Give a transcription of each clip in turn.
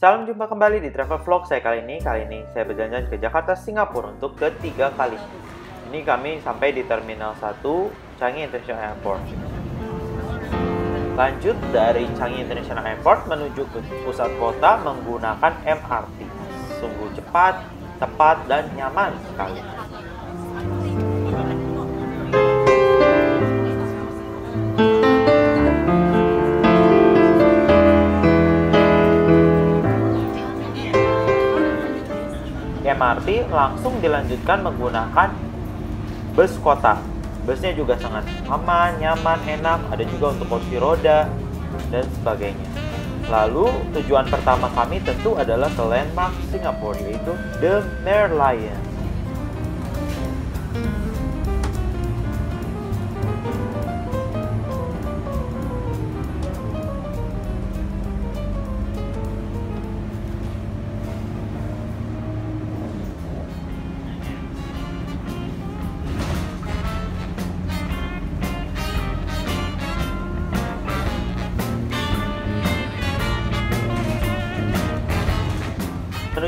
Salam jumpa kembali di travel vlog saya kali ini. Kali ini saya berjalan ke Jakarta, Singapura untuk ketiga kali. Ini kami sampai di Terminal 1 Changi International Airport. Lanjut dari Changi International Airport menuju ke pusat kota menggunakan MRT. Sungguh cepat, tepat, dan nyaman sekali. MRT langsung dilanjutkan menggunakan bus kota. Busnya juga sangat aman, nyaman, enak, ada juga untuk kursi roda dan sebagainya. Lalu tujuan pertama kami tentu adalah ke landmark Singapura yaitu The Merlion.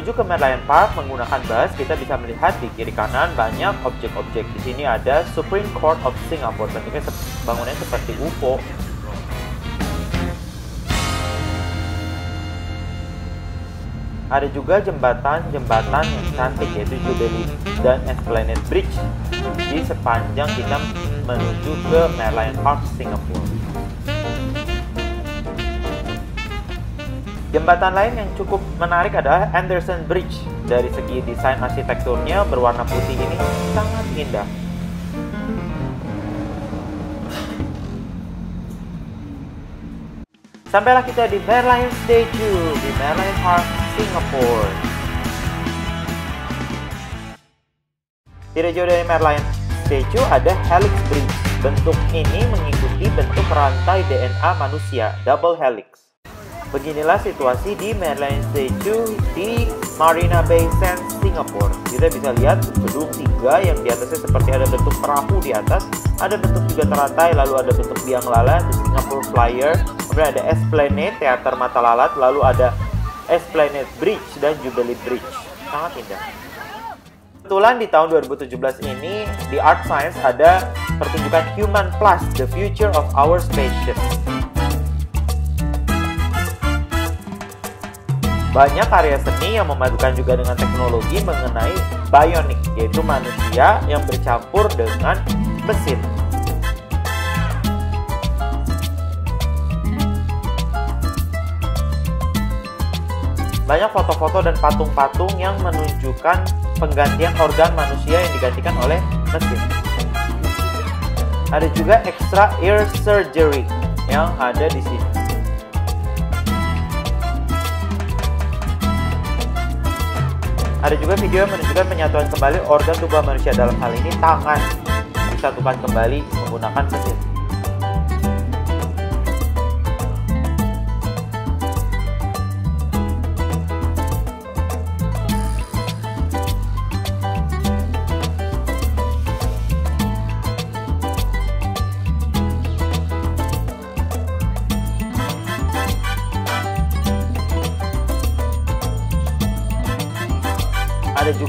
Menuju ke Merlion Park menggunakan bus, kita bisa melihat di kiri kanan banyak objek-objek. Di sini ada Supreme Court of Singapore, bentuknya bangunannya seperti UFO. Ada juga jembatan-jembatan yang cantik yaitu Jubilee dan Esplanade Bridge di sepanjang kita menuju ke Merlion Park, Singapura. Jembatan lain yang cukup menarik adalah Anderson Bridge. Dari segi desain arsitekturnya berwarna putih ini sangat indah. Sampailah kita di Merlion Statue di Merlion Park, Singapore. Tidak jauh dari Merlion Statue ada Helix Bridge. Bentuk ini mengikuti bentuk rantai DNA manusia, double helix. Beginilah situasi di Merlion Statue di Marina Bay Sands, Singapura. Kita bisa lihat gedung tiga yang di atasnya seperti ada bentuk perahu di atas, ada bentuk juga teratai, lalu ada bentuk biang lala, di Singapore Flyer, kemudian ada Esplanade, Teater Mata Lalat, lalu ada Esplanade Bridge dan Jubilee Bridge. Sangat indah. Kebetulan di tahun 2017 ini di Art Science ada pertunjukan Human Plus, The Future of Our Spaceship. Banyak karya seni yang memadukan juga dengan teknologi mengenai bionik, yaitu manusia yang bercampur dengan mesin. Banyak foto-foto dan patung-patung yang menunjukkan penggantian organ manusia yang digantikan oleh mesin. Ada juga extra ear surgery yang ada di sini. Ada juga video yang menunjukkan penyatuan kembali organ tubuh manusia dalam hal ini tangan disatukan kembali menggunakan mesin.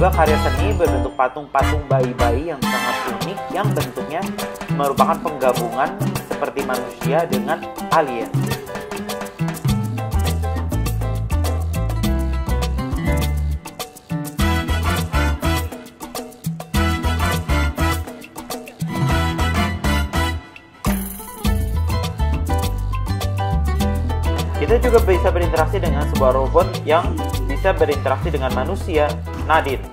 Juga karya seni berbentuk patung-patung bayi-bayi yang sangat unik yang bentuknya merupakan penggabungan seperti manusia dengan alien. Kita juga bisa berinteraksi dengan sebuah robot yang bisa berinteraksi dengan manusia Nadine.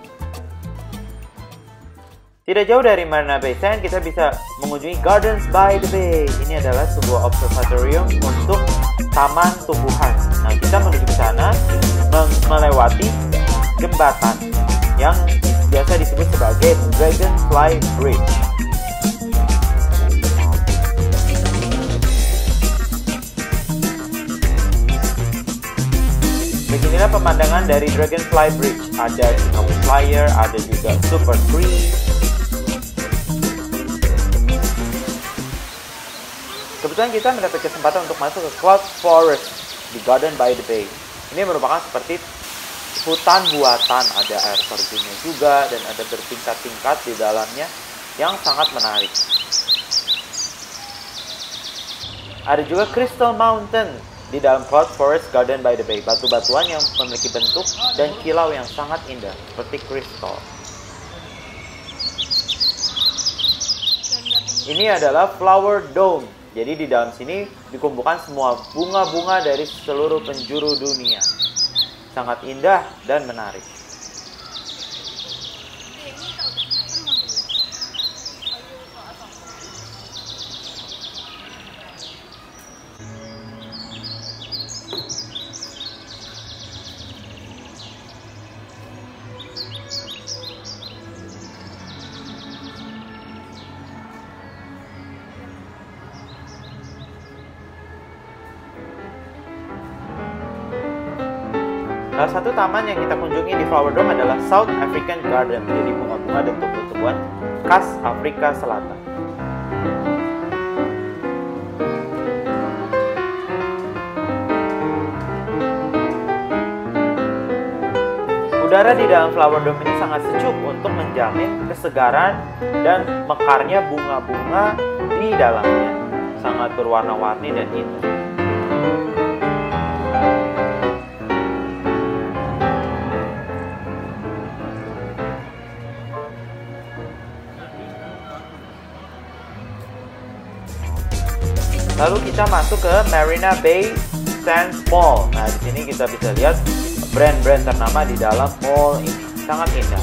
Tidak jauh dari Marina Bay Sands, kita bisa mengunjungi Gardens by the Bay. Ini adalah sebuah observatorium untuk taman tumbuhan. Nah, kita menuju ke sana melewati jembatan yang biasa disebut sebagai Dragonfly Bridge. Beginilah pemandangan dari Dragonfly Bridge. Ada Singapore Flyer, ada juga Super Tree. Kebetulan kita mendapat kesempatan untuk masuk ke Cloud Forest di Garden by the Bay. Ini merupakan seperti hutan buatan, ada air terjunnya juga dan ada bertingkat-tingkat di dalamnya yang sangat menarik. Ada juga Crystal Mountain di dalam Cloud Forest Garden by the Bay, batu-batuan yang memiliki bentuk dan kilau yang sangat indah seperti kristal. Ini adalah Flower Dome. Jadi di dalam sini dikumpulkan semua bunga-bunga dari seluruh penjuru dunia. Sangat indah dan menarik. Salah satu taman yang kita kunjungi di Flower Dome adalah South African Garden, jadi bunga-bunga dan tumbuh-tumbuhan khas Afrika Selatan. Udara di dalam Flower Dome ini sangat sejuk untuk menjamin kesegaran dan mekarnya bunga-bunga di dalamnya. Sangat berwarna-warni dan indah. Lalu kita masuk ke Marina Bay Sands Mall. Nah, di sini kita bisa lihat brand-brand ternama di dalam mall ini. Sangat indah.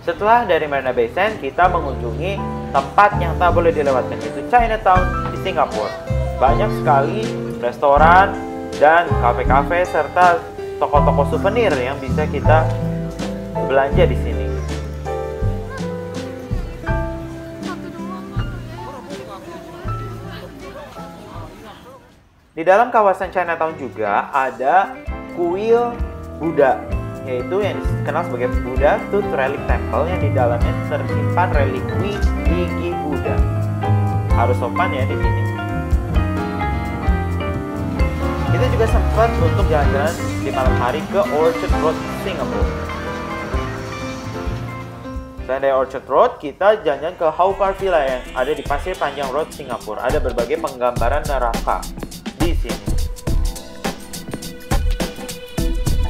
Setelah dari Marina Bay Sands, kita mengunjungi tempat yang tak boleh dilewatkan, Chinatown di Singapura. Banyak sekali restoran dan kafe-kafe serta toko-toko souvenir yang bisa kita belanja di sini. Di dalam kawasan Chinatown juga ada kuil Buddha yaitu yang dikenal sebagai Buddha Tooth Relic Temple yang di dalamnya tersimpan relikwi gigi Buddha. Harus sopan ya di sini. Kita juga sempat untuk jalan-jalan di malam hari ke Orchard Road, Singapura. Selain dari Orchard Road, kita jalan-jalan ke How Far Villa yang ada di Pasir Panjang Road, Singapura. Ada berbagai penggambaran neraka di sini.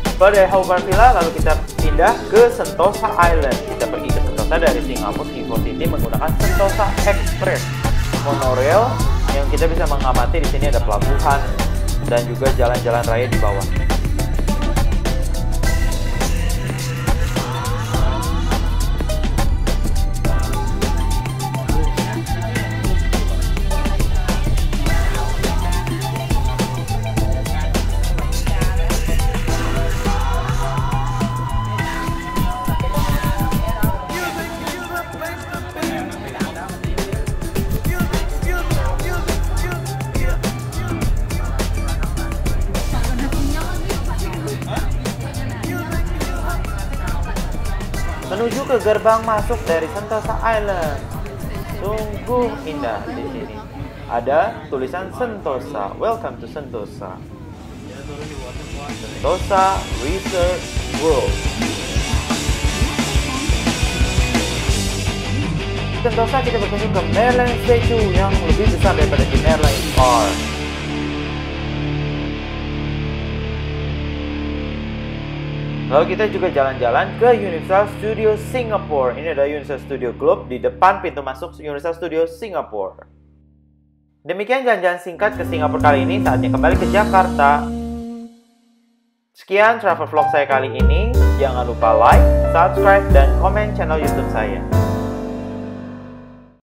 Setelah dari Howard Villa, lalu kita pindah ke Sentosa Island. Kita pergi ke Sentosa dari Singapura Vivo City menggunakan Sentosa Express monorail yang kita bisa mengamati di sini ada pelabuhan dan juga jalan-jalan raya di bawah. Menuju ke gerbang masuk dari Sentosa Island. Sungguh indah di sini. Ada tulisan Sentosa. Welcome to Sentosa. Sentosa Research World. Sentosa kita berkunjung ke Merlion Statue yang lebih besar daripada di Merlion Park. Lalu kita juga jalan-jalan ke Universal Studio Singapore. Ini adalah Universal Studio Club di depan pintu masuk Universal Studio Singapore. Demikian jalan-jalan singkat ke Singapura kali ini, saatnya kembali ke Jakarta. Sekian travel vlog saya kali ini. Jangan lupa like, subscribe, dan komen channel YouTube saya.